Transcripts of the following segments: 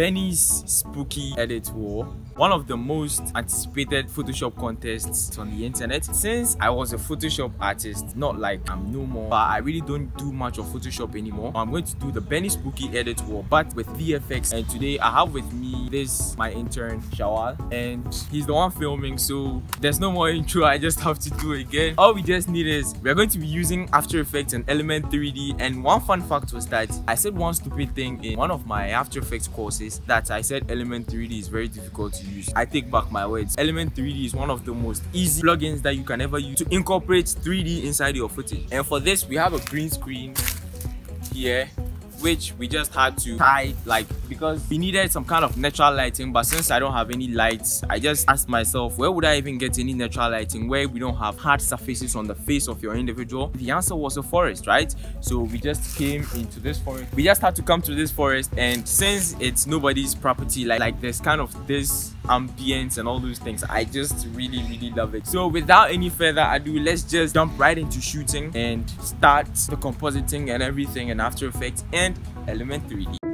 Benny's Spooky Edit War, one of the most anticipated Photoshop contests on the internet. Since I was a Photoshop artist, not like I'm no more, but I really don't do much of Photoshop anymore. I'm going to do the Benny Spooky Edit War, but with VFX. And today I have with me this my intern Shawal, and he's the one filming. So there's no more intro. I just have to do it again. All we just need is we're going to be using After Effects and Element 3D. And one fun fact was that I said one stupid thing in one of my After Effects courses that I said Element 3D is very difficult to use. I take back my words. Element 3D is one of the most easy plugins that you can ever use to incorporate 3D inside your footage. And for this, we have a green screen here which we just had to tie like because we needed some kind of natural lighting but since i don't have any lights i just asked myself where would i even get any natural lighting where we don't have hard surfaces on the face of your individual? The answer was a forest right? So we just came into this forest. We just had to come to this forest and since it's nobody's property like like there's kind of this ambience and all those things. I just really really love it. So without any further ado let's just jump right into shooting and start the compositing and everything in after effects and element 3d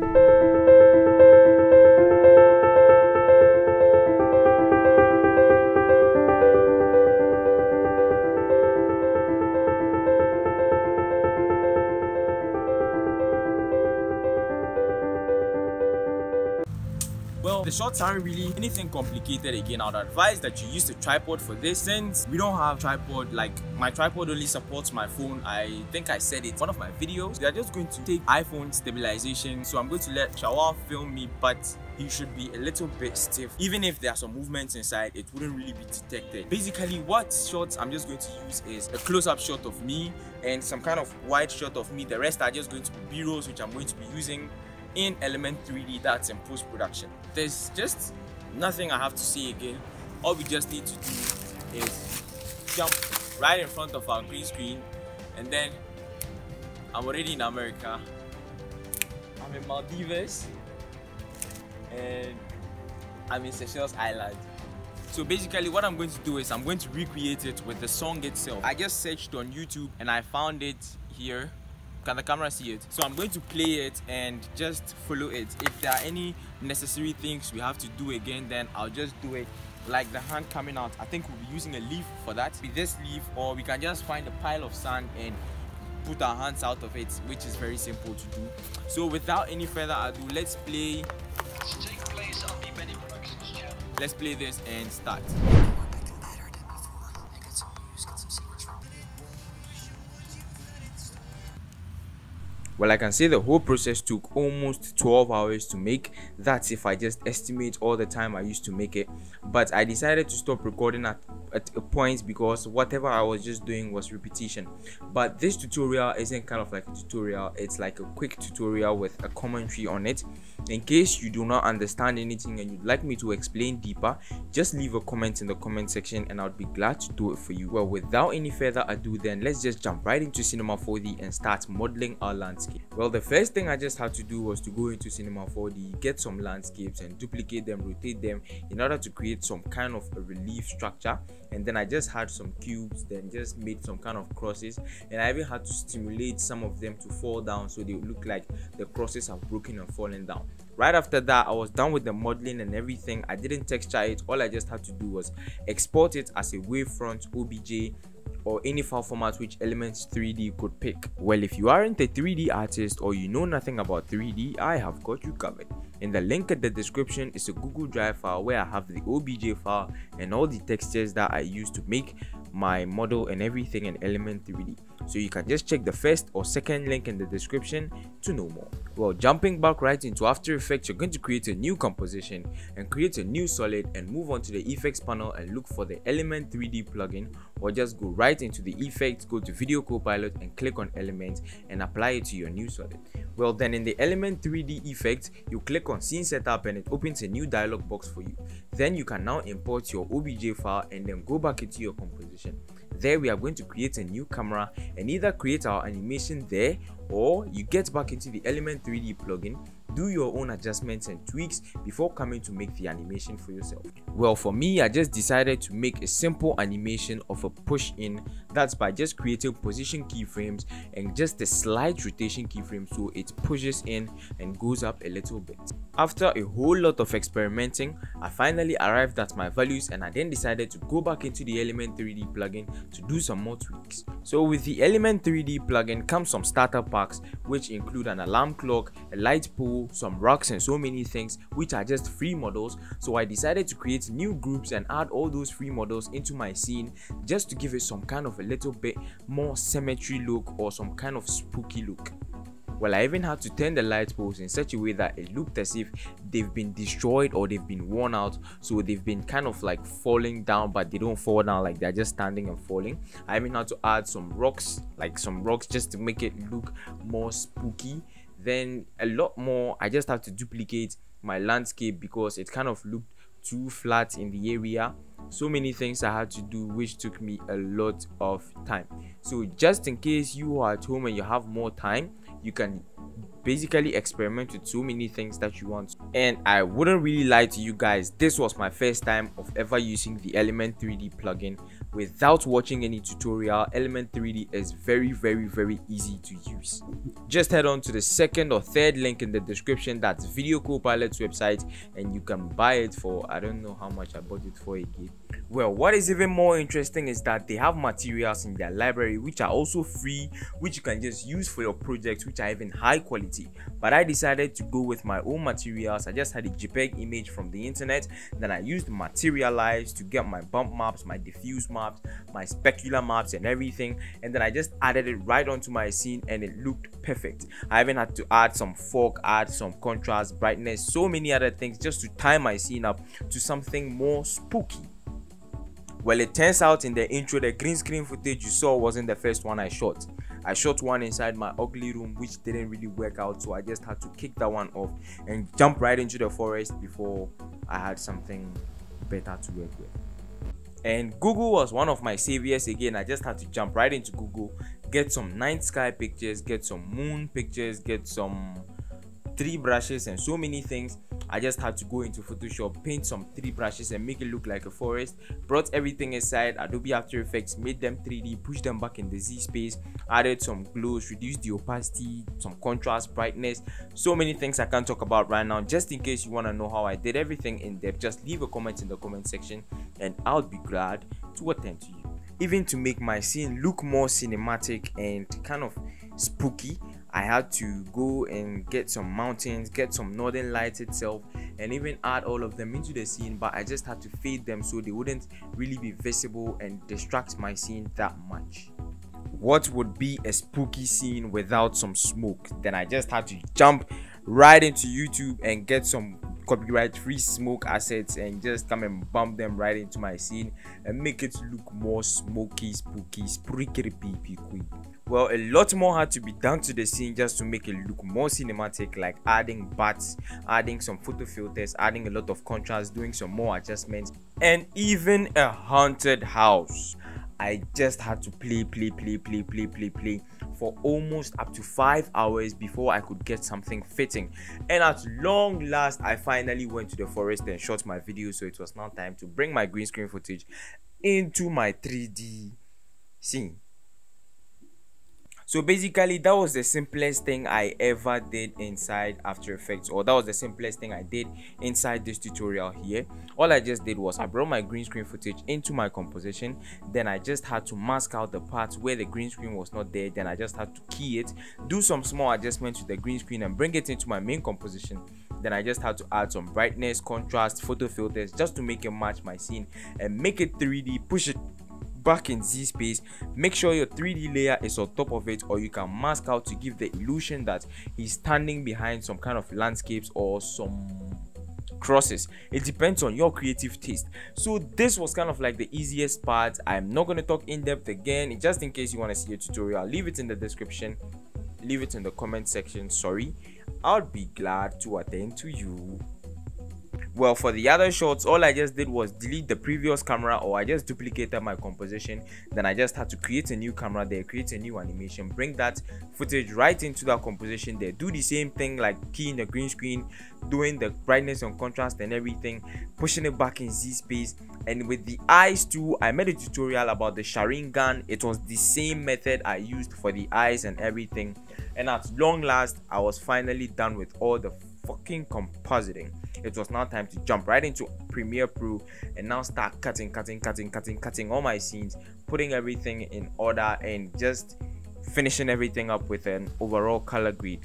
Shots aren't really anything complicated again. I'd advise that you use a tripod for this since we don't have tripod like my tripod only supports my phone. I think I said it one of my videos. They are just going to take iPhone stabilization. So I'm going to let Shawal film me, but he should be a little bit stiff. Even if there are some movements inside, it wouldn't really be detected. Basically, what shots I'm just going to use is a close-up shot of me and some kind of wide shot of me. The rest are just going to be B-rolls, which I'm going to be using in Element 3D that's in post-production. There's just nothing I have to say again. All we just need to do is jump right in front of our green screen and then I'm already in America. I'm in Maldives and I'm in Seychelles Island. So basically what I'm going to do is I'm going to recreate it with the song itself. I just searched on YouTube and I found it here can the camera see it? So i'm going to play it and just follow it. If there are any necessary things we have to do again then i'll just do it. Like the hand coming out i think we'll be using a leaf for that. With this leaf or we can just find a pile of sand and put our hands out of it which is very simple to do. So without any further ado let's play. Let's play this and start Well, I can say the whole process took almost 12 hours to make. That's if I just estimate all the time I used to make it. But I decided to stop recording at, at a point because whatever I was just doing was repetition. But this tutorial isn't kind of like a tutorial, it's like a quick tutorial with a commentary on it. In case you do not understand anything and you'd like me to explain deeper, just leave a comment in the comment section and I'll be glad to do it for you. Well, without any further ado, then let's just jump right into Cinema 4D and start modeling our landscape. Well the first thing i just had to do was to go into cinema 4d get some landscapes and duplicate them rotate them in order to create some kind of a relief structure. And then i just had some cubes then just made some kind of crosses. And i even had to stimulate some of them to fall down so they look like the crosses have broken and fallen down right after that i was done with the modeling and everything i didn't texture it all i just had to do was export it as a wavefront obj or any file format which Elements 3D could pick. Well, if you aren't a 3D artist or you know nothing about 3D, I have got you covered. In the link in the description is a Google Drive file where I have the OBJ file and all the textures that I use to make my model and everything in Element 3D. So you can just check the first or second link in the description to know more. Well, jumping back right into After Effects, you're going to create a new composition and create a new solid and move on to the effects panel and look for the Element 3D plugin or just go right into the effects, go to Video Copilot and click on Element and apply it to your new solid. Well, then in the Element 3D effect, you click on Scene Setup and it opens a new dialog box for you. Then you can now import your OBJ file and then go back into your composition. There we are going to create a new camera and either create our animation there or you get back into the Element 3D plugin, do your own adjustments and tweaks before coming to make the animation for yourself. Well, for me, I just decided to make a simple animation of a push in. That's by just creating position keyframes and just a slight rotation keyframe so it pushes in and goes up a little bit. After a whole lot of experimenting, I finally arrived at my values and I then decided to go back into the Element 3D plugin to do some more tweaks. So with the Element 3D plugin comes some starter packs which include an alarm clock, a light pole, some rocks and so many things which are just free models. So I decided to create new groups and add all those free models into my scene just to give it some kind of a little bit more symmetry look or some kind of spooky look. Well, I even had to turn the light poles in such a way that it looked as if they've been destroyed or they've been worn out. So they've been kind of like falling down, but they don't fall down like they're just standing and falling. I even had to add some rocks, like some rocks, just to make it look more spooky. Then a lot more, I just have to duplicate my landscape because it kind of looked too flat in the area so many things i had to do which took me a lot of time so just in case you are at home and you have more time you can basically experiment with so many things that you want. And i wouldn't really lie to you guys this was my first time of ever using the element 3d plugin without watching any tutorial. Element 3d is very very very easy to use. Just head on to the second or third link in the description that's video copilot's website and you can buy it for i don't know how much i bought it for again. Well, what is even more interesting is that they have materials in their library which are also free, which you can just use for your projects, which are even high quality. But I decided to go with my own materials. I just had a JPEG image from the internet, then I used Materialize to get my bump maps, my diffuse maps, my specular maps, and everything. And then I just added it right onto my scene, and it looked perfect. I even had to add some fog, add some contrast, brightness, so many other things just to tie my scene up to something more spooky. Well, it turns out in the intro, the green screen footage you saw wasn't the first one I shot. I shot one inside my ugly room, which didn't really work out, so I just had to kick that one off and jump right into the forest before I had something better to work with. And Google was one of my saviors again. I just had to jump right into Google, get some night sky pictures, get some moon pictures, get some three brushes and so many things i just had to go into photoshop paint some three brushes and make it look like a forest. Brought everything inside adobe after effects made them 3d pushed them back in the z space added some glows reduced the opacity some contrast brightness. So many things i can't talk about right now. Just in case you want to know how i did everything in depth just leave a comment in the comment section and i'll be glad to attend to you. Even to make my scene look more cinematic and kind of spooky I had to go and get some mountains, get some northern lights itself, and even add all of them into the scene. But I just had to fade them so they wouldn't really be visible and distract my scene that much. What would be a spooky scene without some smoke? Then I just had to jump right into YouTube and get some copyright free smoke assets and just come and bump them right into my scene and make it look more smoky, spooky, spooky, creepy, well a lot more had to be done to the scene just to make it look more cinematic like adding bats adding some photo filters adding a lot of contrast doing some more adjustments and even a haunted house i just had to play play play play play play play for almost up to five hours before i could get something fitting. And at long last i finally went to the forest and shot my video so it was now time to bring my green screen footage into my 3d scene so basically that was the simplest thing i ever did inside after effects or that was the simplest thing i did inside this tutorial here. All i just did was i brought my green screen footage into my composition. Then i just had to mask out the parts where the green screen was not there. Then i just had to key it do some small adjustments to the green screen and bring it into my main composition. Then i just had to add some brightness contrast photo filters just to make it match my scene and make it 3d push it back in Z space, make sure your 3D layer is on top of it or you can mask out to give the illusion that he's standing behind some kind of landscapes or some crosses. It depends on your creative taste. So this was kind of like the easiest part. I'm not going to talk in depth again. Just in case you want to see a tutorial leave it in the description. Leave it in the comment section. Sorry. I'll be glad to attend to you well for the other shots all i just did was delete the previous camera or i just duplicated my composition. Then i just had to create a new camera there create a new animation bring that footage right into that composition there. Do the same thing like keying the green screen doing the brightness and contrast and everything pushing it back in z space. And with the eyes too i made a tutorial about the sharingan. It was the same method i used for the eyes and everything. And at long last i was finally done with all the fucking compositing. It was now time to jump right into Premiere Pro and now start cutting, cutting, cutting, cutting, cutting all my scenes, putting everything in order, and just finishing everything up with an overall color grade.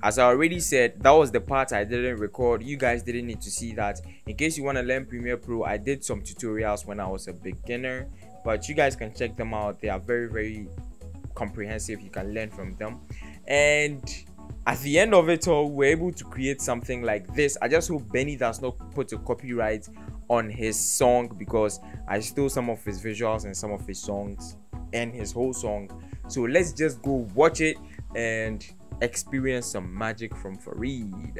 As i already said that was the part i didn't record. You guys didn't need to see that. In case you want to learn premiere pro i did some tutorials when i was a beginner but you guys can check them out. They are very very comprehensive. You can learn from them. And at the end of it all we're able to create something like this i just hope benny does not put a copyright on his song because i stole some of his visuals and some of his songs and his whole song so let's just go watch it and experience some magic from Farid.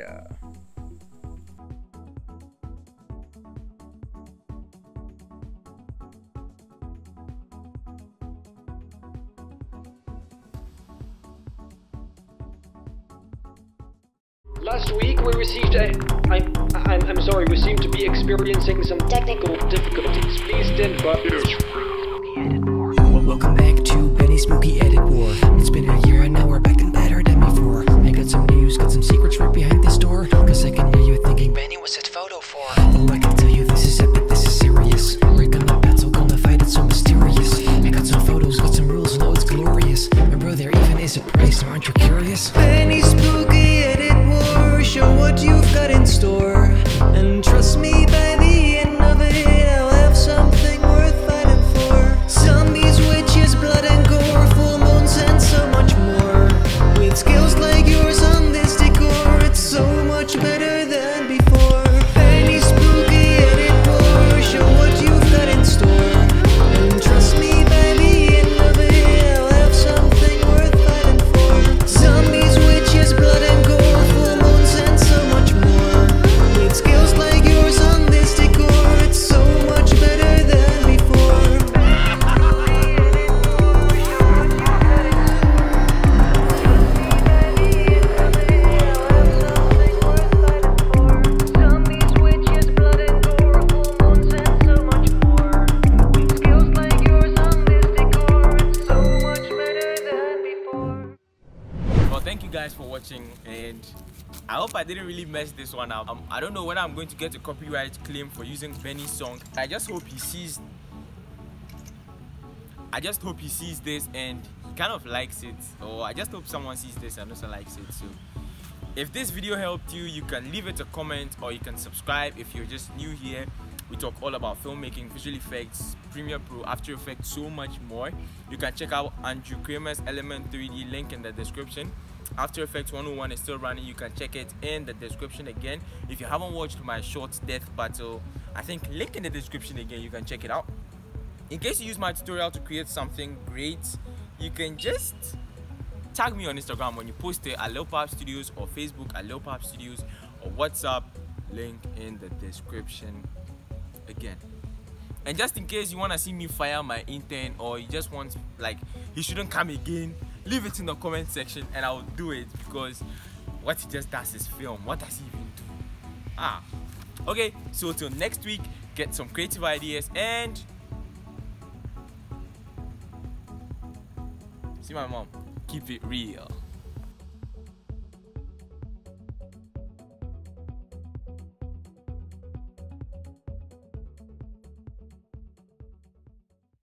Last week we received a... I'm, I'm, I'm sorry, we seem to be experiencing some technical difficulties. Please stand by. Welcome back to Benny Spooky i didn't really mess this one up. Um, i don't know when i'm going to get a copyright claim for using benny's song. I just hope he sees i just hope he sees this and he kind of likes it. Or i just hope someone sees this and also likes it so if this video helped you you can leave it a comment or you can subscribe if you're just new here. We talk all about filmmaking visual effects premiere pro after effects so much more. You can check out andrew kramer's element 3d link in the description after effects 101 is still running you can check it in the description again if you haven't watched my short death battle i think link in the description again you can check it out in case you use my tutorial to create something great you can just tag me on Instagram when you post it at Lilpap Studios or Facebook at Lilpap Studios or WhatsApp link in the description again. And just in case you want to see me fire my intern or you just want like he shouldn't come again, leave it in the comment section and I'll do it because what he just does is film. What does he even do? Ah. Okay, so till next week, get some creative ideas and see my mom. Keep it real.